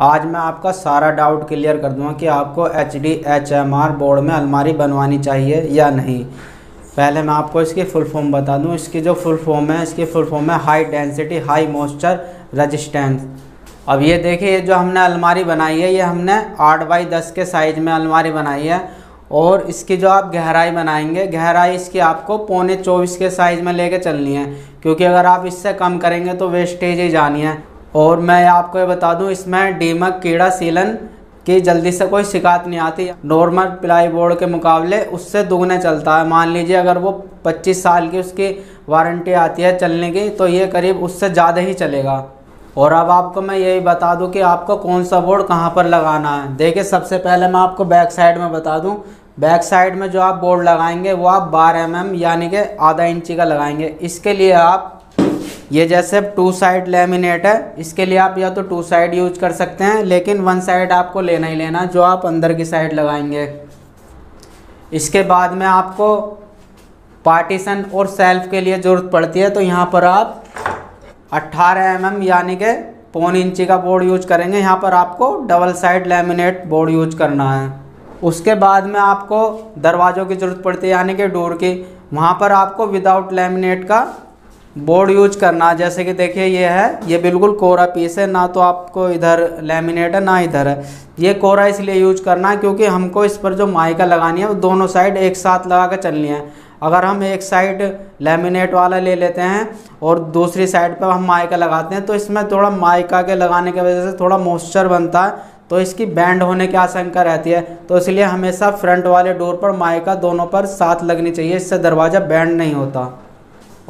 आज मैं आपका सारा डाउट क्लियर कर दूँगा कि आपको H D H M R board में अलमारी बनवानी चाहिए या नहीं। पहले मैं आपको इसकी फुल फॉर्म बता दूँ। इसकी जो फुल फॉर्म है, इसकी फुल फॉर्म है high density high moisture resistance अब ये देखिए, ये जो हमने अलमारी बनाई है, ये हमने आठ बाई दस के साइज़ में अलमारी बनाई है। और इसकी जो आप गहराई बनाएँगे, गहराई इसकी आपको पौने चौबीस के साइज़ में लेके चलनी है। क्योंकि अगर आप इससे कम करेंगे तो वेस्टेज ही जानी है। और मैं आपको ये बता दूँ, इसमें डीमक, कीड़ा सीलन की जल्दी से कोई शिकायत नहीं आती। नॉर्मल प्लाई बोर्ड के मुकाबले उससे दुगने चलता है। मान लीजिए अगर वो 25 साल की उसकी वारंटी आती है चलने की तो ये करीब उससे ज़्यादा ही चलेगा। और अब आपको मैं यही बता दूँ कि आपको कौन सा बोर्ड कहाँ पर लगाना है। देखिए, सबसे पहले मैं आपको बैक साइड में बता दूँ। बैक साइड में जो आप बोर्ड लगाएँगे, वो आप 12 एम mm यानी कि आधा इंची का लगाएँगे। इसके लिए आप ये जैसे टू साइड लेमिनेट है इसके लिए आप या तो टू साइड यूज़ कर सकते हैं, लेकिन वन साइड आपको लेना ही लेना, जो आप अंदर की साइड लगाएँगे। इसके बाद में आपको पार्टीशन और सेल्फ के लिए ज़रूरत पड़ती है तो यहाँ पर आप 18 एम mm यानी कि पौन इंची का बोर्ड यूज़ करेंगे। यहाँ पर आपको double side laminate board use करना है। उसके बाद में आपको दरवाज़ों की ज़रूरत पड़ती है, यानी कि डोर की। वहाँ पर आपको विदाउट लेमिनेट का बोर्ड यूज़ करना, जैसे कि देखिए ये है, ये बिल्कुल कोरा पीस है, ना तो आपको इधर लेमिनेट है, ना इधर है। ये कोरा इसलिए यूज़ करना है क्योंकि हमको इस पर जो माइका लगानी है, वो दोनों साइड एक साथ लगा कर चलनी है। अगर हम एक साइड लेमिनेट वाला ले लेते हैं और दूसरी साइड पर हम माइका लगाते हैं तो इसमें थोड़ा माइका के लगाने की वजह से थोड़ा मॉइस्चर बनता है तो इसकी बैंड होने की आशंका रहती है। तो इसलिए हमेशा फ्रंट वाले डोर पर माइका दोनों पर साथ लगनी चाहिए, इससे दरवाज़ा बैंड नहीं होता।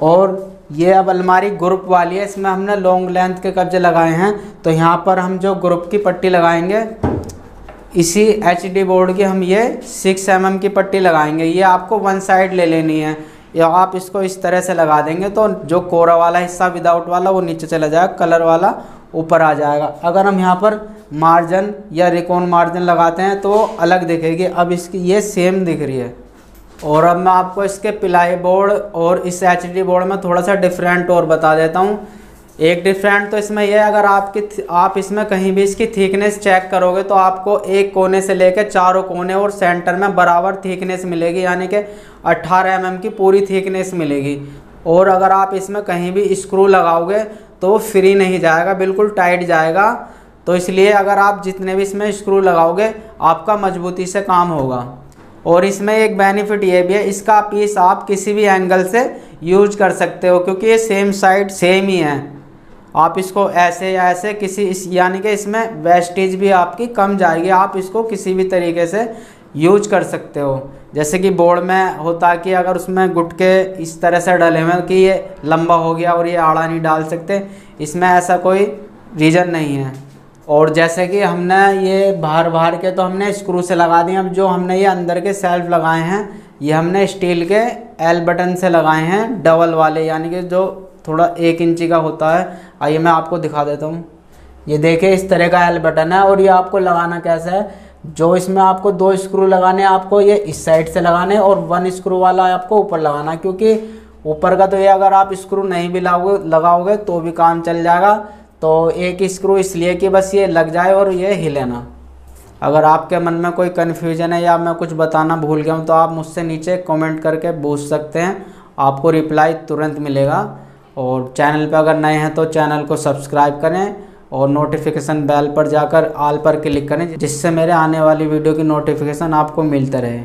और ये अब अलमारी ग्रुप वाली है, इसमें हमने लॉन्ग लेंथ के कब्जे लगाए हैं। तो यहाँ पर हम जो ग्रुप की पट्टी लगाएँगे, इसी एच डी बोर्ड की हम ये सिक्स एम mm की पट्टी लगाएँगे। ये आपको वन साइड ले लेनी है। या आप इसको इस तरह से लगा देंगे तो जो कोरा वाला हिस्सा विदाउट वाला, वो नीचे चला जाएगा कलर वाला ऊपर आ जाएगा। अगर हम यहाँ पर मार्जिन या रिकॉन मार्जिन लगाते हैं तो अलग दिखेगी। अब इसकी ये सेम दिख रही है। और अब मैं आपको इसके पिलाई बोर्ड और इस एचडी बोर्ड में थोड़ा सा डिफरेंट और बता देता हूँ। एक डिफरेंट तो इसमें यह है, अगर आपकी आप इसमें कहीं भी इसकी थिकनेस चेक करोगे तो आपको एक कोने से लेकर चारों कोने और सेंटर में बराबर थिकनेस मिलेगी, यानी कि 18 एम mm की पूरी थिकनेस मिलेगी। और अगर आप इसमें कहीं भी स्क्रू लगाओगे तो फ्री नहीं जाएगा, बिल्कुल टाइट जाएगा। तो इसलिए अगर आप जितने भी इसमें स्क्रू लगाओगे, आपका मजबूती से काम होगा। और इसमें एक बेनिफिट ये भी है, इसका पीस आप किसी भी एंगल से यूज़ कर सकते हो, क्योंकि ये सेम साइड सेम ही है। आप इसको ऐसे या ऐसे किसी इस, यानी कि इसमें वेस्टेज भी आपकी कम जाएगी आप इसको किसी भी तरीके से यूज़ कर सकते हो। जैसे कि बोर्ड में होता कि अगर उसमें गुटके इस तरह से डले हुए कि ये लंबा हो गया और ये आड़ा नहीं डाल सकते, इसमें ऐसा कोई रीज़न नहीं है। और जैसे कि हमने ये बाहर बाहर के तो हमने स्क्रू से लगा दिए, अब जो हमने ये अंदर के सेल्फ लगाए हैं, ये हमने स्टील के एल बटन से लगाए हैं डबल वाले, यानी कि जो थोड़ा एक इंची का होता है। आइए मैं आपको दिखा देता हूँ। ये देखिए, इस तरह का एल बटन है और ये आपको लगाना कैसा है। जो इसमें आपको दो स्क्रू लगाने हैं, आपको ये इस साइड से लगाने और वन स्क्रू वाला आपको ऊपर लगाना क्योंकि ऊपर का तो ये अगर आप स्क्रू नहीं भी लगाओगे लगाओगे तो भी काम चल जाएगा। तो एक स्क्रू इसलिए कि बस ये लग जाए और ये हिले ना। अगर आपके मन में कोई कन्फ्यूज़न है या मैं कुछ बताना भूल गया हूँ तो आप मुझसे नीचे कमेंट करके पूछ सकते हैं। आपको रिप्लाई तुरंत मिलेगा। और चैनल पर अगर नए हैं तो चैनल को सब्सक्राइब करें और नोटिफिकेशन बेल पर जाकर आल पर क्लिक करें, जिससे मेरे आने वाली वीडियो की नोटिफिकेशन आपको मिलता रहे।